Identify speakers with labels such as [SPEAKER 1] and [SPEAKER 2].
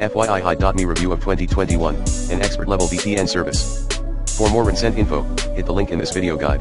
[SPEAKER 1] FYI Hide.me review of 2021, an expert level VPN service. For more recent info, hit the link in this video guide.